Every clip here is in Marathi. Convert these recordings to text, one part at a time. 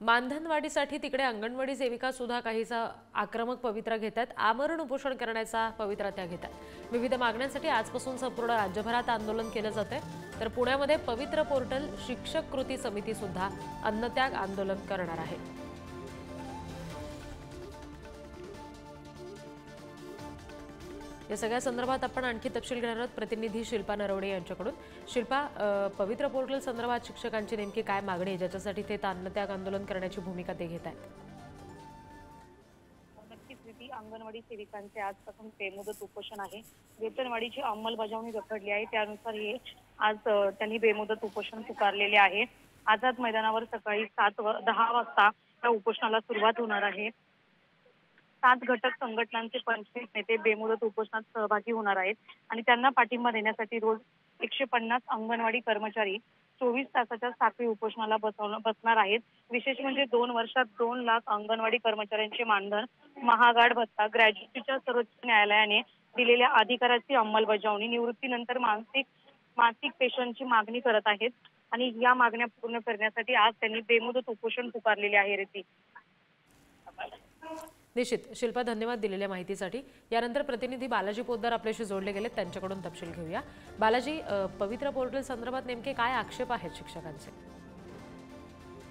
मानधनवाढीसाठी तिकडे अंगणवाडी सेविका सुद्धा काहीसा आक्रमक पवित्रा घेत आहेत आमरण उपोषण करण्याचा पवित्रा त्या घेत आहेत विविध मागण्यांसाठी आजपासून संपूर्ण राज्यभरात आंदोलन केलं जाते तर पुण्यामध्ये पवित्र पोर्टल शिक्षक कृती समिती सुद्धा अन्नत्याग आंदोलन करणार आहे. या सगळ्या संदर्भात आपण आणखी तपशील घेणार आहोत. प्रतिनिधी शिल्पा नरवडे यांच्याकडून. शिल्पा पवित्र पोर्टल संदर्भात शिक्षकांची नेमकी काय मागणी आहे? ज्याच्यासाठी ते अन्नत्याग आंदोलन करण्याची भूमिका ते घेत आहेत. हो, अंगणवाडी सेविकांचे आजपासून बेमुदत उपोषण आहे. वेतनवाढीची अंमलबजावणी रखडली आहे. त्यानुसार हे आज त्यांनी बेमुदत उपोषण पुकारलेले आहे. आझाद मैदानावर सकाळी सात वा दहा वाजता या उपोषणाला सुरुवात होणार आहे. सात घटक संघटनांचे पंचवीस नेते बेमुदत उपोषणात सहभागी होणार आहेत. आणि त्यांना पाठिंबा देण्यासाठी रोज एकशे पन्नास अंगणवाडी कर्मचारी चोवीस तासाच्या साखळी उपोषणाला बसणार आहेत. विशेष म्हणजे दोन वर्षात दोन लाख अंगणवाडी कर्मचाऱ्यांचे मानधन महागाड भत्ता ग्रॅज्युएटीच्या सर्वोच्च न्यायालयाने दिलेल्या अधिकाराची अंमलबजावणी निवृत्तीनंतर मानसिक मासिक पेशंटची मागणी करत आहेत. आणि या मागण्या पूर्ण करण्यासाठी आज त्यांनी बेमुदत उपोषण पुकारलेले आहे रेती. निश्चित. शिल्पा धन्यवाद दिलेल्या माहितीसाठी. यानंतर प्रतिनिधी बालाजी पोद्दार आपल्याशी जोडले गेले त्यांच्याकडून तपशील घेऊया. बालाजी पवित्र पोर्टल संदर्भात नेमके काय आक्षेप आहेत शिक्षकांचे?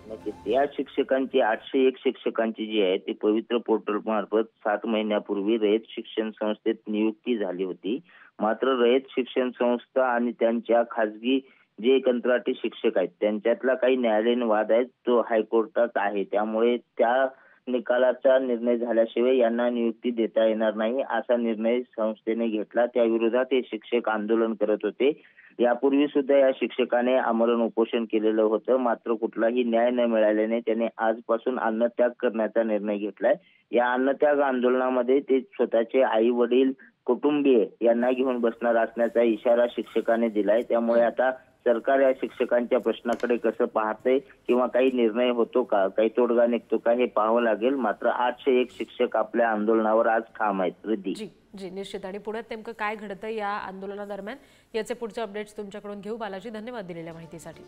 नक्कीच. या शिक्षकांची आठशे एक शिक्षकांची जी आहे ती पवित्र पोर्टल मार्फत सात महिन्यापूर्वी रयत शिक्षण संस्थेत नियुक्ती झाली होती. मात्र रयत शिक्षण संस्था आणि त्यांच्या खासगी जे कंत्राटी शिक्षक आहेत त्यांच्यातला काही न्यायालयीन वाद आहेत तो हायकोर्टात आहे. त्यामुळे त्या निकालाचा निर्णय झाल्याशिवाय यांना नियुक्ती देता येणार नाही असा निर्णय संस्थेने घेतला. त्या विरोधात हे शिक्षक आंदोलन करत होते. यापूर्वी सुद्धा या शिक्षकाने आमरण उपोषण केलेलं होतं. मात्र कुठलाही न्याय न मिळाल्याने त्याने आजपासून अन्नत्याग करण्याचा निर्णय घेतलाय. या अन्नत्याग आंदोलनामध्ये ते स्वतःचे आई वडील कुटुंबीय यांना घेऊन बसणार असण्याचा इशारा शिक्षकाने दिलाय. त्यामुळे आता सरकार या शिक्षकांच्या प्रश्नाकडे कसं पाहते किंवा काही निर्णय होतो का? काही तोडगा निघतो का? हे पाहावं लागेल. मात्र आठशे एक शिक्षक आपल्या आंदोलनावर आज ठाम आहेत. रिद्धी. जी जी निश्चित. आणि पुण्यात नेमकं काय घडतं या आंदोलनादरम्यान याचे पुढचे अपडेट्स तुमच्याकडून घेऊ. बालाजी धन्यवाद दिलेल्या माहितीसाठी.